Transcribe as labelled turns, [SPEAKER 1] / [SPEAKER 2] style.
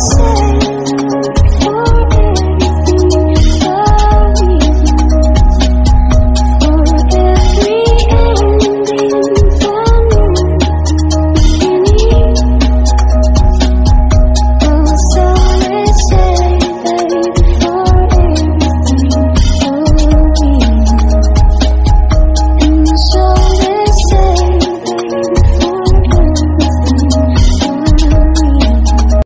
[SPEAKER 1] soon.